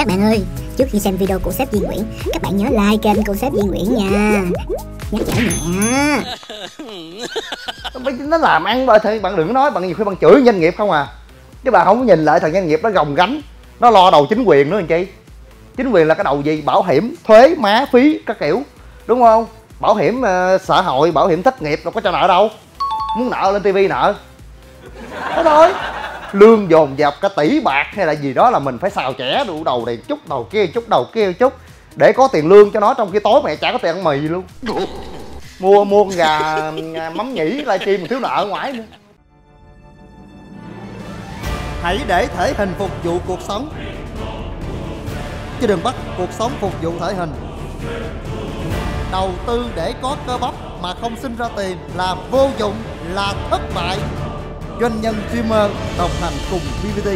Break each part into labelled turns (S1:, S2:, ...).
S1: Các bạn ơi, trước khi xem video của sếp Duy Nguyễn, các bạn nhớ like kênh của sếp Duy Nguyễn nha. Nhắc nhở nhẹ.
S2: nó làm ăn bởi thì bạn đừng nói bạn nhiều khi bạn chửi doanh nghiệp không à. Chứ bạn không có nhìn lại thằng doanh nghiệp nó gồng gánh. Nó lo đầu chính quyền nữa anh chị chính quyền là cái đầu gì? Bảo hiểm thuế má phí các kiểu. Đúng không? Bảo hiểm uh, xã hội bảo hiểm thất nghiệp đâu có cho nợ đâu. Muốn nợ lên tivi nợ. Thế thôi lương dồn dập cả tỷ bạc hay là gì đó là mình phải xào chẻ đủ đầu này, chút đầu kia, chút đầu kia chút. Để có tiền lương cho nó trong khi tối mẹ chả có tiền ăn mì luôn. Mua mua gà mắm nhỉ livestream thiếu nợ ở ngoài nữa. Hãy để thể hình phục vụ cuộc sống. Chứ đừng bắt cuộc sống phục vụ thể hình. Đầu tư để có cơ bắp mà không sinh ra tiền là vô dụng, là thất bại doanh nhân streamer đồng hành cùng BBT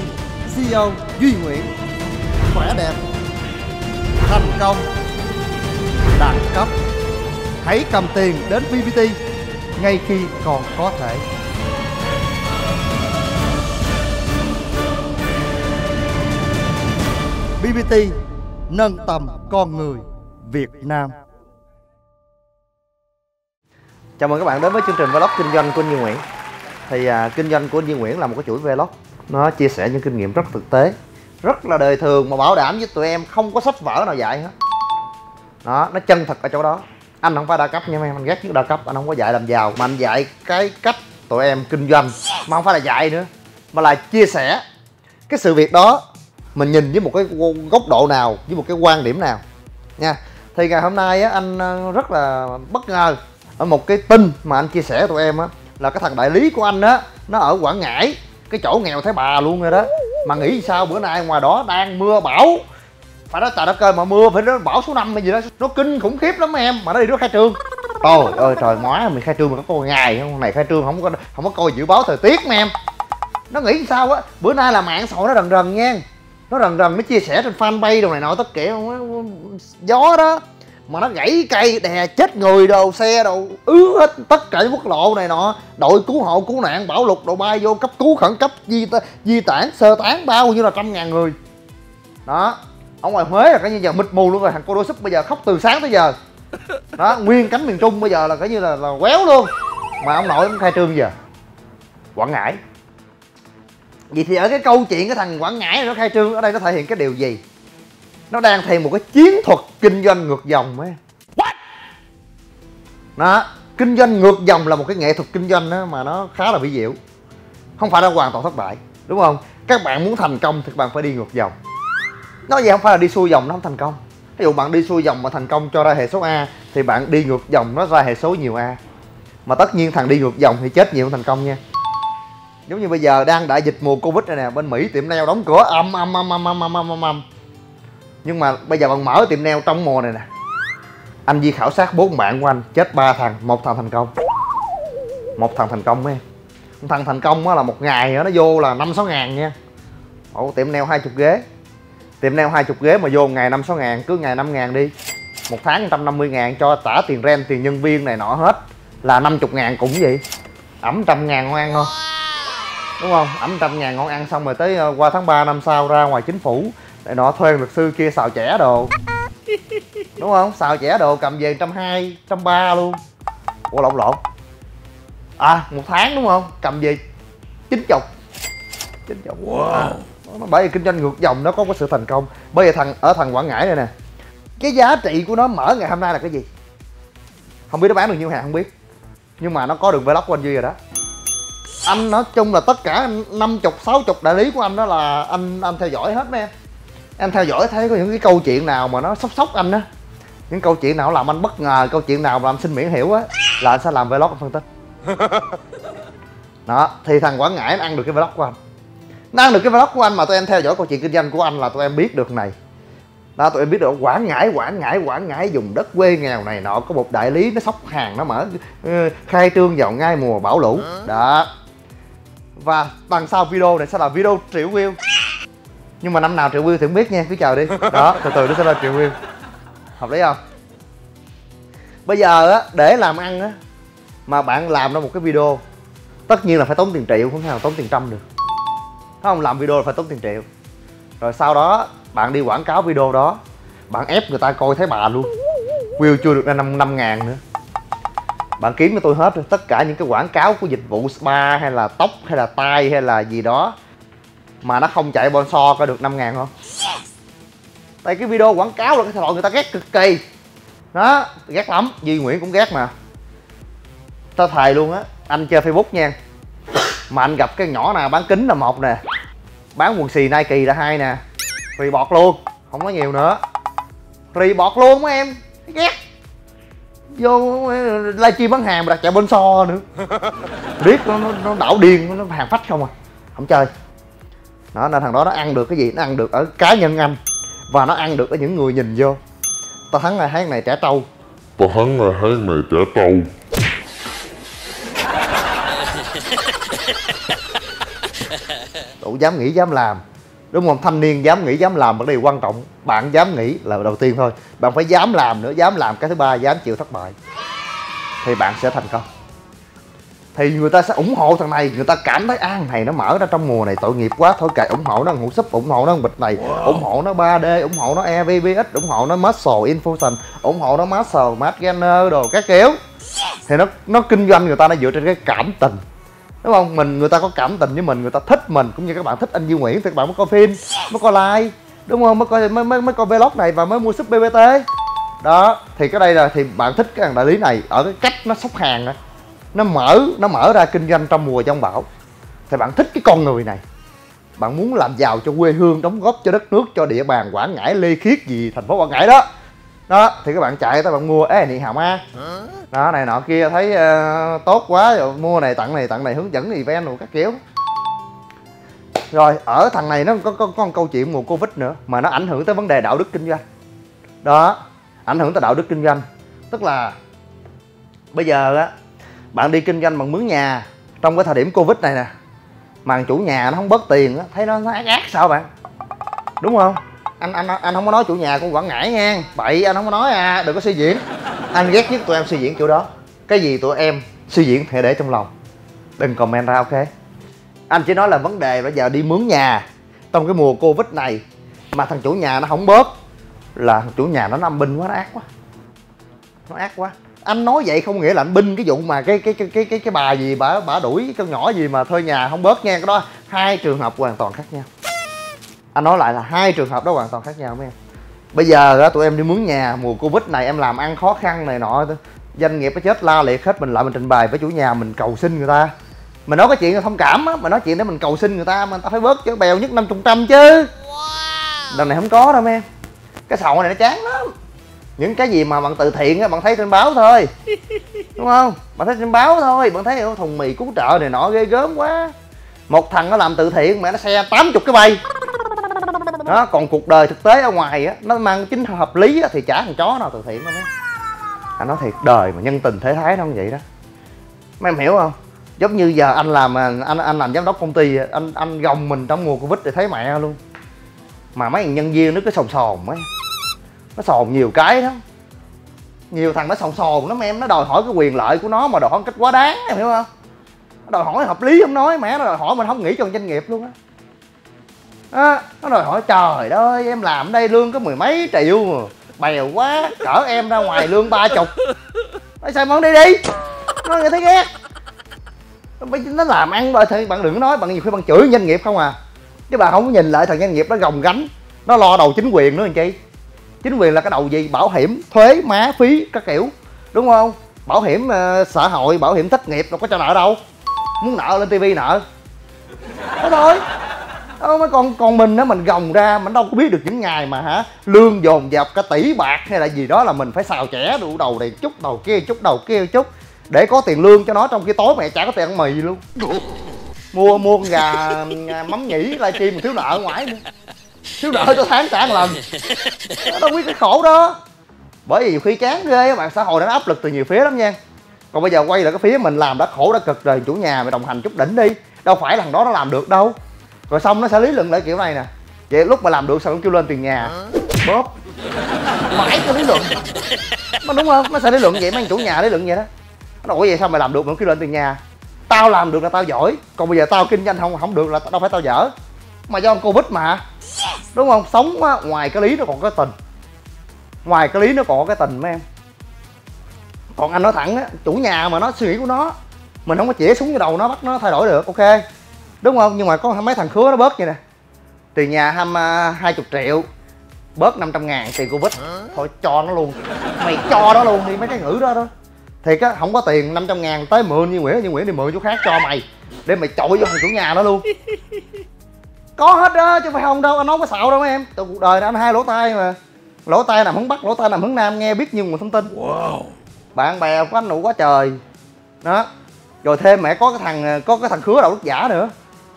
S2: CEO Duy Nguyễn. Khỏe đẹp, thành công, đẳng cấp. Hãy cầm tiền đến BBT ngay khi còn có thể. BBT nâng tầm con người Việt Nam. Chào mừng các bạn đến với chương trình vlog kinh doanh của Như Duy Nguyễn. Thì à, kinh doanh của anh Duy Nguyễn là một cái chuỗi vlog. Nó chia sẻ những kinh nghiệm rất thực tế Rất là đời thường mà bảo đảm với tụi em không có sách vở nào dạy hết. Đó, nó chân thật ở chỗ đó. Anh không phải đa cấp nha em, anh ghét chứ đa cấp Anh không có dạy làm giàu mà anh dạy cái cách tụi em kinh doanh Mà không phải là dạy nữa Mà là chia sẻ cái sự việc đó mình nhìn với một cái góc độ nào với một cái quan điểm nào. Nha thì ngày hôm nay á, anh ờ, rất là bất ngờ ở một cái tin mà anh chia sẻ tụi em á là cái thằng đại lý của anh á, nó ở quảng ngãi, cái chỗ nghèo thấy bà luôn rồi đó. Mà nghĩ sao, bữa nay ngoài đó đang mưa bão. Phải nói, trời đất ơi, mà mưa phải nó bão số 5 hay gì đó, nó kinh khủng khiếp lắm em. Mà nó đi nó khai trương. Trời ơi, trời mói mình khai trương mà có coi ngày không? Này, khai trương không có không có coi dự báo thời tiết mà em. Nó nghĩ sao á, bữa nay là mạng xã hội nó rần rần nha. Nó rần rần, nó chia sẻ trên fanpage đồ này nọ, tất cả gió đó mà nó gãy cây, đè chết người đồ, xe đồ, ứ hết tất cả quốc lộ này nọ. Đội cứu hộ, cứu nạn bảo lục đồ bay vô, cấp cứu khẩn cấp, di di tản, sơ tán bao nhiêu là trăm ngàn người. Đó, ở ngoài huế là cái như giờ mịt mù luôn rồi, thằng cô đôi súp bây giờ khóc từ sáng tới giờ. Đó, nguyên cánh miền trung bây giờ là cái như là là quéo luôn. Mà ông nội ông khai trương giờ à? quảng ngãi. Vậy thì ở cái câu chuyện cái thằng quảng ngãi nó khai trương, ở đây nó thể hiện cái điều gì? Nó đang thêm một cái chiến thuật kinh doanh ngược dòng ấy. What? đó kinh doanh ngược dòng là một cái nghệ thuật kinh doanh đó mà nó khá là vi diệu. Không phải là hoàn toàn thất bại đúng không? Các bạn muốn thành công thì các bạn phải đi ngược dòng. Nói vậy không phải là đi xuôi dòng nó không thành công. Ví dụ bạn đi xuôi dòng mà thành công cho ra hệ số a thì bạn đi ngược dòng nó ra hệ số nhiều a. Mà tất nhiên thằng đi ngược dòng thì chết nhiều thành công nha. Giống như bây giờ đang đại dịch mùa covid này nè bên mỹ tiệm nail đóng cửa âm âm âm âm âm âm âm âm nhưng mà bây giờ bạn mở tiệm nail trong mùa này nè. Anh Di khảo sát bốn bạn của anh chết ba thằng một thằng thành công. Một thằng thành công mấy một thằng thành công á là một ngày nó vô là năm sáu ngàn nha. Ồ, tiệm nail hai chục ghế. Tiệm nail hai chục ghế mà vô ngày năm sáu ngàn cứ ngày năm ngàn đi. Một tháng trăm năm mươi ngàn cho trả tiền rent tiền nhân viên này nọ hết. Là năm chục ngàn cũng vậy. Ẩm trăm ngàn ngon ăn không đúng không? Ẩm trăm ngàn ngon ăn xong rồi tới ờ, qua tháng 3 năm sau ra ngoài chính phủ để nọ thuê luật sư kia xào chẻ đồ. Đúng không? Xào chẻ đồ cầm về trăm hai trăm ba luôn. Ủa lộn lộn. À một tháng đúng không? Cầm về chín chục. Chín chục. Wow. Bởi vì kinh doanh ngược dòng nó có cái sự thành công. Bởi vì thằng ở thằng quảng ngãi này nè cái giá trị của nó mở ngày hôm nay là cái gì? Không biết nó bán được nhiêu hàng không biết. Nhưng mà nó có được vlog của anh duy rồi đó. Anh nói chung là tất cả năm chục sáu chục đại lý của anh đó là anh anh theo dõi hết mấy em em theo dõi thấy có những cái câu chuyện nào mà nó sốc sốc anh á. Những câu chuyện nào làm anh bất ngờ câu chuyện nào làm xin miễn hiểu á là anh sẽ làm vlog anh phân tích đó thì thằng quảng ngãi nó ăn được cái vlog của anh. Nó ăn được cái vlog của anh mà tụi em theo dõi câu chuyện kinh doanh của anh là tụi em biết được này. Đó tụi em biết được quảng ngãi quảng ngãi quảng ngãi dùng đất quê nghèo này nọ có một đại lý nó sóc hàng nó mở uh, khai trương vào ngay mùa bão lũ. Đó. Và đằng sau video này sẽ là video triệu view nhưng mà năm nào triệu view thì không biết nha, cứ chờ đi. Đó, từ từ nó sẽ là triệu view hợp lý không? Bây giờ á, để làm ăn á, mà bạn làm ra một cái video, tất nhiên là phải tốn tiền triệu, không thể nào tốn tiền trăm được. Không? Làm video là phải tốn tiền triệu. Rồi sau đó, bạn đi quảng cáo video đó, bạn ép người ta coi thấy bà luôn. View chưa được ra năm năm ngàn nữa. Bạn kiếm cho tôi hết rồi, tất cả những cái quảng cáo của dịch vụ spa hay là tóc hay là tay hay là gì đó mà nó không chạy bonso có được 5 ngàn không? Tại cái video quảng cáo là cái loại người ta ghét cực kỳ. Đó ghét lắm duy nguyễn cũng ghét mà. Tao thề luôn á anh chơi facebook nha. Mà anh gặp cái nhỏ nào bán kính là một nè. Bán quần xì nike là hai nè. Bọt luôn không có nhiều nữa. Bọt luôn mấy em ghét. Vô livestream bán hàng mà đặt chạy bên so nữa. Biết nó, nó, nó đảo điên nó hàng phách không à. Không chơi đó nên thằng đó nó ăn được cái gì? Nó ăn được ở cá nhân anh. Và nó ăn được ở những người nhìn vô. Tao thắng là tháng này trẻ trâu.
S3: Tao thắng là tháng này trẻ trâu.
S2: Đủ dám nghĩ dám làm. Đúng không? Thanh niên dám nghĩ dám làm vấn đề quan trọng. Bạn dám nghĩ là đầu tiên thôi. Bạn phải dám làm nữa dám làm cái thứ ba dám chịu thất bại. Thì bạn sẽ thành công thì người ta sẽ ủng hộ thằng này người ta cảm thấy à thằng này nó mở ra trong mùa này tội nghiệp quá thôi kệ ủng hộ nó hũ súp ủng hộ nó bịch này wow. ủng hộ nó 3D ủng hộ nó EVBX ủng hộ nó muscle infusion ủng hộ nó muscle mass gainer đồ các kiểu. Thì nó nó kinh doanh người ta nó dựa trên cái cảm tình. Đúng không? Mình người ta có cảm tình với mình người ta thích mình cũng như các bạn thích anh Duy Nguyễn thì các bạn mới coi phim mới coi like đúng không? Mới coi mới mới, mới coi vlog này và mới mua súp BBT đó thì cái đây là thì bạn thích cái thằng đại lý này ở cái cách nó sóc hàng á nó mở nó mở ra kinh doanh trong mùa giông bão. Thì bạn thích cái con người này. Bạn muốn làm giàu cho quê hương đóng góp cho đất nước cho địa bàn quảng ngãi lê khiết gì thành phố quảng ngãi đó. Đó thì các bạn chạy tới bạn mua. Ê nị hào ma. Đó này nọ kia thấy uh, tốt quá. Rồi mua này tặng này tặng này hướng dẫn event rồi các kiểu. Rồi ở thằng này nó có, có, có một câu chuyện mùa covid nữa mà nó ảnh hưởng tới vấn đề đạo đức kinh doanh. Đó ảnh hưởng tới đạo đức kinh doanh. Tức là bây giờ á bạn đi kinh doanh bằng mướn nhà. Trong cái thời điểm covid này nè, mà chủ nhà nó không bớt tiền á, thấy nó nó ác ác sao bạn? Đúng không? Anh anh anh không có nói chủ nhà cũng quảng ngãi nha. Bậy, anh không có nói à đừng có suy diễn. Anh ghét nhất tụi em suy diễn kiểu đó. Cái gì tụi em suy diễn thì để trong lòng. Đừng comment ra, ok? Anh chỉ nói là vấn đề bây giờ đi mướn nhà. Trong cái mùa covid này, mà thằng chủ nhà nó không bớt, là thằng chủ nhà nó năm binh quá, nó ác quá. Nó ác quá anh nói vậy không nghĩa là anh binh cái vụ mà cái cái cái cái cái, cái bà gì bà bà đuổi con nhỏ gì mà thuê nhà không bớt nha cái đó hai trường hợp hoàn toàn khác nhau. Anh nói lại là hai trường hợp đó hoàn toàn khác nhau mấy em. Bây giờ á tụi em đi mướn nhà mùa covid này em làm ăn khó khăn này nọ doanh nghiệp nó chết la liệt hết mình lại mình trình bày với chủ nhà mình cầu xin người ta. Mình nói cái chuyện thông cảm á mình nói chuyện để mình cầu xin người ta mà người ta phải bớt chứ bèo nhất năm trăm chứ. Lần này không có đâu em. Cái sầu này nó chán lắm những cái gì mà bạn từ thiện á bạn thấy trên báo thôi. Đúng không? Bạn thấy trên báo thôi bạn thấy thùng mì cứu trợ này nọ ghê gớm quá. Một thằng nó làm từ thiện mà nó xe 80 cái bay. Đó còn cuộc đời thực tế ở ngoài á nó mang chính hợp lý á, thì chả thằng chó nào từ thiện đâu anh nói thiệt đời mà nhân tình thế thái nó không vậy đó. Mấy em hiểu không? Giống như giờ anh làm anh anh làm giám đốc công ty anh anh gồng mình trong mùa covid thì thấy mẹ luôn. Mà mấy nhân viên nó cứ sồn sồn mấy nó sồn nhiều cái lắm, nhiều thằng nó sồn sồn lắm em nó đòi hỏi cái quyền lợi của nó mà đòi hỏi cách quá đáng em hiểu không? Nó đòi hỏi hợp lý không nói mẹ nó đòi hỏi mình không nghĩ cho doanh nghiệp luôn á. À, nó đòi hỏi trời ơi em làm ở đây lương có mười mấy triệu mà bèo quá cỡ em ra ngoài lương ba chục. Nói sao món đi đi? Nó người thấy ghét. Nó làm ăn rồi thì bạn đừng nói bạn nhiều khi bạn chửi doanh nghiệp không à. Chứ bà không có nhìn lại thằng doanh nghiệp nó gồng gánh nó lo đầu chính quyền nữa anh chi? Chính quyền là cái đầu gì? Bảo hiểm thuế má phí các kiểu. Đúng không? Bảo hiểm uh, xã hội bảo hiểm thất nghiệp đâu có cho nợ đâu. Muốn nợ lên tivi nợ. Thế thôi. Ờ, đó, mấy con con mình á mình gồng ra mình đâu có biết được những ngày mà hả lương dồn dập cả tỷ bạc hay là gì đó là mình phải xào chẻ đủ đầu này chút đầu kia chút đầu kia chút để có tiền lương cho nó trong khi tối mẹ chả có tiền ăn mì luôn. Mua mua con gà mắm nhỉ livestream thiếu nợ ở ngoài nữa thiếu nợ cho tháng trả một lần đâu biết cái khổ đó. Bởi vì nhiều khi chán ghê bạn xã hội nó áp lực từ nhiều phía lắm nha. Còn bây giờ quay lại cái phía mình làm đã khổ đã cực rồi chủ nhà mày đồng hành chút đỉnh đi. Đâu phải thằng đó nó làm được đâu. Rồi xong nó sẽ lý luận lại kiểu này nè. Vậy lúc mà làm được sao nó kêu lên tiền nhà? Bóp. Mãi cái lý luận. Mà đúng không? Nó sẽ lý luận vậy mấy chủ nhà lý luận vậy đó. Nó nói vậy sao mày làm được mà kêu lên tiền nhà? Tao làm được là tao giỏi. Còn bây giờ tao kinh doanh không không được là đâu phải tao dở. Mà do covid mà đúng không? Sống á, ngoài cái lý nó còn có tình. Ngoài cái lý nó còn có cái tình mấy em. Còn anh nói thẳng á chủ nhà mà nó suy nghĩ của nó mình không có chĩa súng vô đầu nó bắt nó thay đổi được ok. Đúng không? Nhưng mà có mấy thằng khứa nó bớt vậy nè. Tiền nhà ham à, hai chục triệu bớt 500 ngàn tiền covid. Thôi cho nó luôn. Mày cho nó luôn đi mấy cái ngữ đó đó. Thiệt á không có tiền 500 ngàn tới mượn như nguyễn như nguyễn đi mượn chỗ khác cho mày để mày chọi vô thằng chủ nhà nó luôn có hết đó chứ phải không đâu anh nói có xạo đâu mấy em. Từ cuộc đời này anh hai lỗ tai mà. Lỗ tai nằm hướng bắc lỗ tai nằm hướng nam nghe biết nhiều nguồn thông tin. Wow. bạn bè của anh đủ quá trời. Đó. Rồi thêm mẹ có cái thằng có cái thằng khứa đậu đức giả nữa.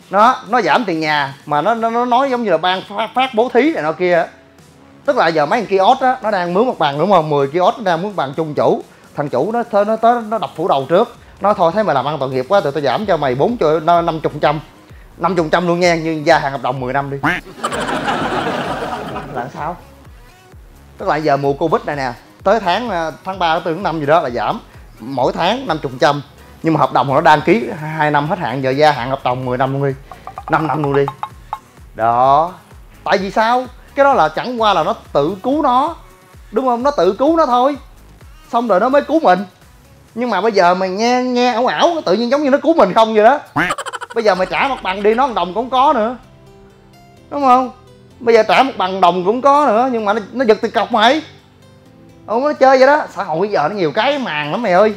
S2: Nó nó giảm tiền nhà mà nó nó, nó nói giống như là ban phát, phát bố thí này nọ kia. Tức là giờ mấy thằng kiosk á nó đang mướn mặt bằng đúng không? 10 kiosk nó đang mướn bằng chung chủ. Thằng chủ nó nó tới nó đập phủ đầu trước. Nói thôi thấy mày làm ăn tội nghiệp quá tụi tao giảm cho mày bốn triệu năm chục trăm năm chục trăm luôn nha nhưng gia hạn hợp đồng 10 năm đi. Là sao? Tức là giờ mùa covid này nè tới tháng à, tháng 3 tháng 4 năm gì đó là giảm. Mỗi tháng năm chục trăm. Nhưng mà hợp đồng nó đăng ký hai năm hết hạn giờ gia hạn hợp đồng 10 năm luôn đi. 5 năm luôn đi. Đó. Tại vì sao? Cái đó là chẳng qua là nó tự cứu nó. Đúng không? Nó tự cứu nó thôi. Xong rồi nó mới cứu mình. Nhưng mà bây giờ mày nghe nghe ảo ảo tự nhiên giống như nó cứu mình không vậy đó bây giờ mày trả mặt bằng đi nó đồng cũng có nữa. Đúng không? Bây giờ trả mặt bằng đồng cũng có nữa nhưng mà nó, nó giật tiền cọc mày. Ông nó chơi vậy đó xã hội bây giờ nó nhiều cái màng lắm mày ơi.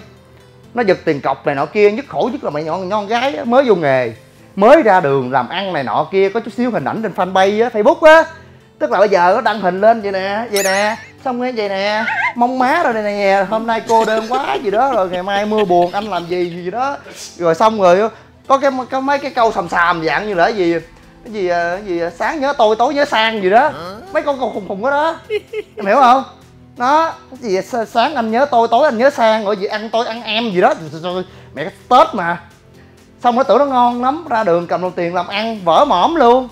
S2: Nó giật tiền cọc này nọ kia nhất khổ nhất là mày nhon nhon gái mới vô nghề. Mới ra đường làm ăn này nọ kia có chút xíu hình ảnh trên fanpage á facebook á. Tức là bây giờ nó đăng hình lên vậy nè vậy nè. Xong cái vậy nè mong má rồi này nè hôm nay cô đơn quá gì đó rồi ngày mai mưa buồn anh làm gì gì đó. Rồi xong rồi có cái có mấy cái câu sầm sàm dạng như là cái gì cái gì à, cái gì sáng nhớ tôi tối nhớ sang gì đó. Mấy con câu khùng khùng đó đó. Em hiểu không? Nó cái gì sáng anh nhớ tôi tối anh nhớ sang gọi gì ăn tôi ăn em gì đó. Mẹ cái tết mà. Xong nó tưởng nó ngon lắm ra đường cầm đồng tiền làm ăn vỡ mỏm luôn.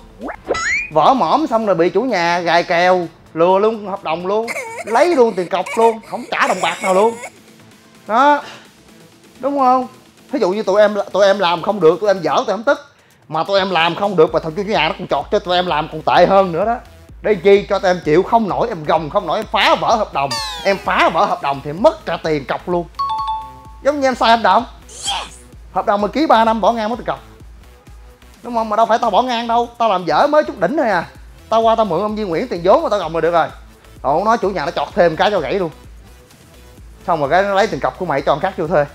S2: Vỡ mỏm xong rồi bị chủ nhà gài kèo lừa luôn hợp đồng luôn lấy luôn tiền cọc luôn không trả đồng bạc nào luôn. Đó đúng không ví dụ như tụi em tụi em làm không được tụi em dở tụi em tức. Mà tụi em làm không được mà thằng chủ nhà nó còn chọt cho tụi em làm còn tệ hơn nữa đó. Đây chi? Cho tụi em chịu không nổi em gồng không nổi em phá vỡ hợp đồng. Em phá vỡ hợp đồng thì mất cả tiền cọc luôn. Giống như em sai hợp đồng. Hợp đồng mà ký 3 năm bỏ ngang mất tiền cọc. Đúng không? Mà đâu phải tao bỏ ngang đâu. Tao làm dở mới chút đỉnh thôi à. Tao qua tao mượn ông Duy Nguyễn tiền vốn mà tao gồng rồi được rồi. Còn nói chủ nhà nó chọt thêm cái cho gãy luôn. Xong rồi cái nó lấy tiền cọc của mày cho khác vô thuê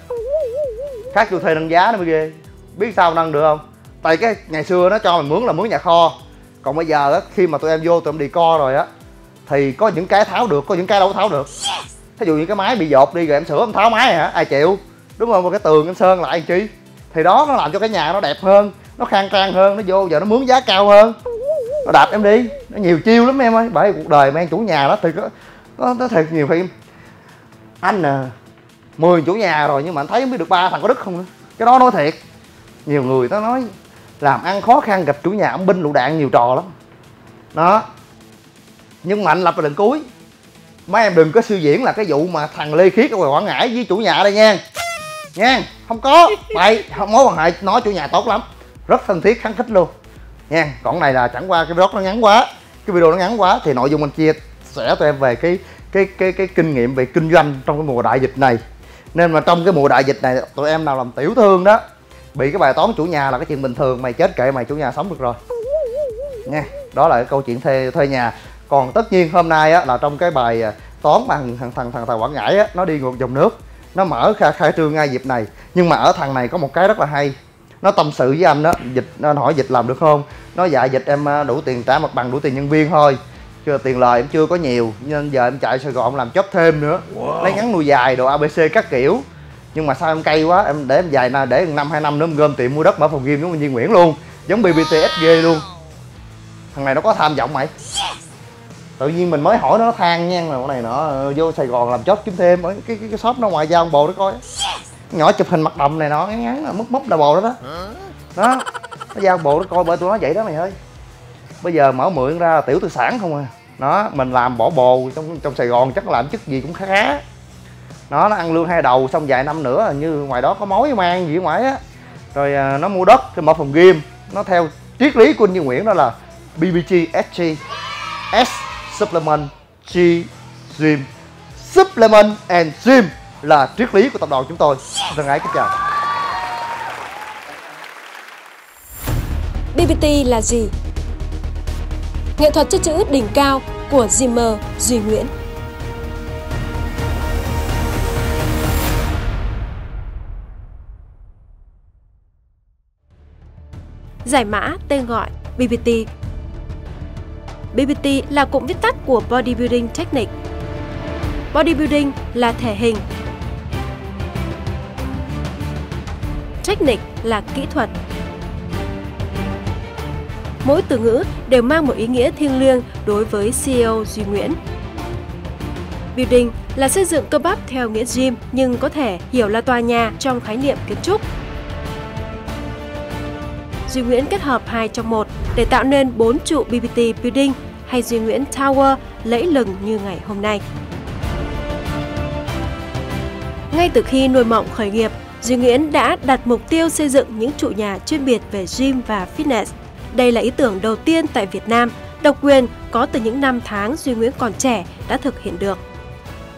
S2: khác vô thuê nâng giá nó mới ghê. Biết sao nâng được không? Tại cái ngày xưa nó cho mình mướn là mướn nhà kho. Còn bây giờ á khi mà tụi em vô tụi em đi co rồi á thì có những cái tháo được có những cái đâu tháo được. Thí dụ như cái máy bị dột đi rồi em sửa em tháo máy hả? Ai chịu? Đúng không? Một cái tường em sơn lại chi? Thì đó nó làm cho cái nhà nó đẹp hơn nó khang trang hơn nó vô giờ nó mướn giá cao hơn. Nó đạp em đi. Nó nhiều chiêu lắm em ơi. Bởi cuộc đời mang chủ nhà đó thì có nó, nó thật nhiều phim anh à 10 chủ nhà rồi, nhưng mà anh thấy không biết được ba thằng có đức không nữa. Cái đó nói thiệt. Nhiều người ta nói làm ăn khó khăn gặp chủ nhà ông binh lựu đạn nhiều trò lắm. Đó. Nhưng mà anh lập là đừng cuối. Mấy em đừng có suy diễn là cái vụ mà thằng lê khiết ở ngoài quảng ngãi với chủ nhà đây nha. Nha, không có. Bậy mối quan hệ nói chủ nhà tốt lắm. Rất thân thiết, kháng khích luôn. Nha, còn này là chẳng qua cái vlog nó ngắn quá. Cái video nó ngắn quá thì nội dung anh chia sẻ tụi em về cái cái cái cái kinh nghiệm về kinh doanh trong cái mùa đại dịch này nên mà trong cái mùa đại dịch này tụi em nào làm tiểu thương đó bị cái bài toán chủ nhà là cái chuyện bình thường mày chết kệ mày chủ nhà sống được rồi. Nha đó là cái câu chuyện thuê thuê nhà. Còn tất nhiên hôm nay á là trong cái bài à, toán bằng thằng thằng thằng thằng quảng ngãi á nó đi ngược dòng nước nó mở khai, khai trương ngay dịp này. Nhưng mà ở thằng này có một cái rất là hay nó tâm sự với anh đó dịch nó hỏi dịch làm được không? Nó dạ dịch em à, đủ tiền trả mặt bằng đủ tiền nhân viên thôi tiền lời em chưa có nhiều. Nên giờ em chạy sài gòn làm chớp thêm nữa. Wow. lấy ngắn nuôi dài đồ abc các kiểu. Nhưng mà sao em cay quá? Em để em dài na để năm hai năm nữa em gom tiền mua đất mở phòng gym giống như Nguyễn luôn. Giống BBT SG luôn. Thằng này nó có tham vọng mày. Tự nhiên mình mới hỏi nó, nó than nha. Là này nọ vô Sài Gòn làm chốt kiếm thêm. Ở cái, cái cái shop nó ngoài giao bồ đó coi. Nhỏ chụp hình mặt đồng này nọ ngắn ngắn múc múc là bồ đó đó. Đó. Nó giao bộ nó coi bởi tụi nó vậy đó mày ơi bây giờ mở mượn ra là tiểu tư sản không à. Nó mình làm bỏ bồ trong trong sài gòn chắc làm chức gì cũng khá. Nó nó ăn lương hai đầu xong vài năm nữa như ngoài đó có mối mang gì ngoài á. Rồi à, nó mua đất rồi mở phòng game nó theo triết lý của anh Như Nguyễn đó là BBG SG S Supplement G Gym. Supplement and Gym là triết lý của tập đoàn chúng tôi. Thân ái kính chào.
S4: BBT là gì? Nghệ thuật chất chữ đỉnh cao của Zimmer, Duy Nguyễn Giải mã tên gọi BBT BBT là cụm viết tắt của Bodybuilding Technique. Bodybuilding là thể hình. Technique là kỹ thuật. Mỗi từ ngữ đều mang một ý nghĩa thiêng liêng đối với CEO Duy Nguyễn. Building là xây dựng cơ bắp theo nghĩa gym nhưng có thể hiểu là tòa nhà trong khái niệm kiến trúc. Duy Nguyễn kết hợp hai trong một để tạo nên bốn trụ BBT Building hay Duy Nguyễn Tower lẫy lừng như ngày hôm nay. Ngay từ khi nuôi mộng khởi nghiệp, Duy Nguyễn đã đặt mục tiêu xây dựng những trụ nhà chuyên biệt về gym và fitness. Đây là ý tưởng đầu tiên tại Việt Nam, độc quyền có từ những năm tháng Duy Nguyễn còn trẻ đã thực hiện được.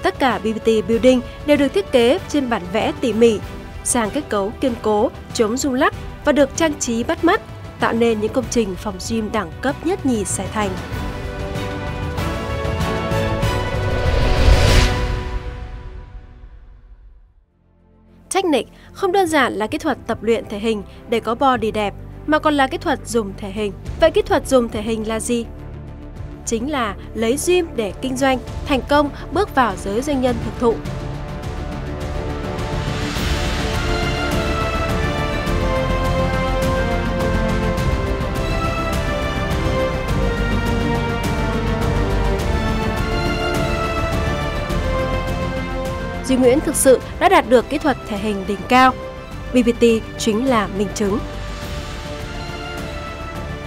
S4: Tất cả BBT Building đều được thiết kế trên bản vẽ tỉ mỉ, sàng kết cấu kiên cố, chống rung lắc và được trang trí bắt mắt, tạo nên những công trình phòng gym đẳng cấp nhất nhì Sài Thành. Technique không đơn giản là kỹ thuật tập luyện thể hình để có body đẹp, mà còn là kỹ thuật dùng thể hình. Vậy kỹ thuật dùng thể hình là gì? Chính là lấy gym để kinh doanh, thành công bước vào giới doanh nhân thực thụ. Duy Nguyễn thực sự đã đạt được kỹ thuật thể hình đỉnh cao. BBT chính là minh chứng.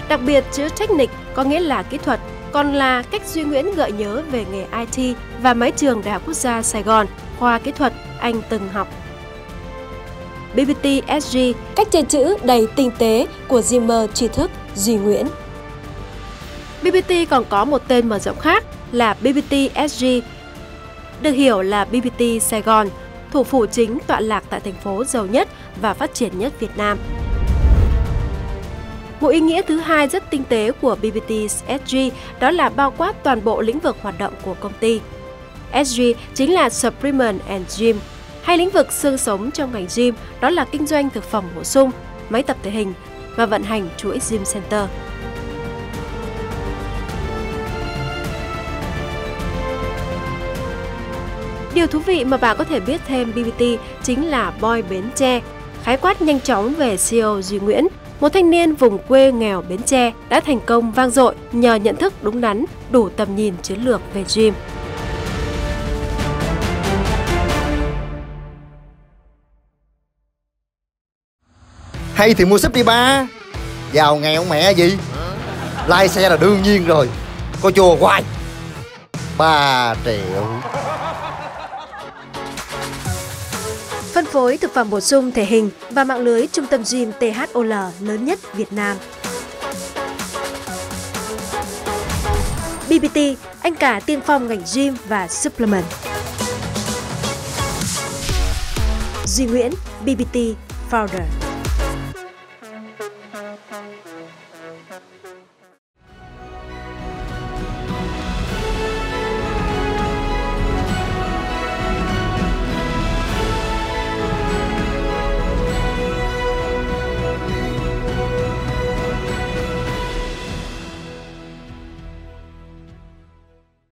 S4: Đặc biệt chữ technique có nghĩa là kỹ thuật, còn là cách Duy Nguyễn gợi nhớ về nghề IT và mái trường Đại học Quốc gia Sài Gòn, khoa kỹ thuật anh từng học. BBT SG, cách chơi chữ đầy tinh tế của Zimmer tri thức Duy Nguyễn. BBT còn có một tên mở rộng khác là BBT SG được hiểu là BBT Sài Gòn, thủ phủ chính tọa lạc tại thành phố giàu nhất và phát triển nhất Việt Nam. Một ý nghĩa thứ hai rất tinh tế của BBT SG đó là bao quát toàn bộ lĩnh vực hoạt động của công ty. SG chính là Supplement and Gym, hay lĩnh vực xương sống trong ngành gym đó là kinh doanh thực phẩm bổ sung, máy tập thể hình và vận hành chuỗi gym center. Điều thú vị mà bạn có thể biết thêm BBT chính là Boy Bến Tre, khái quát nhanh chóng về CEO Duy Nguyễn, một thanh niên vùng quê nghèo Bến Tre đã thành công vang dội nhờ nhận thức đúng đắn, đủ tầm nhìn chiến lược về gym.
S2: hay thì mua súp đi ba. Giàu nghèo mẹ gì lai xe là đương nhiên rồi. Có chùa hoài. Ba triệu.
S4: Phân phối thực phẩm bổ sung thể hình và mạng lưới trung tâm gym THOL lớn nhất Việt Nam. BBT, anh cả tiên phong ngành gym và supplement. Duy Nguyễn, BBT Founder.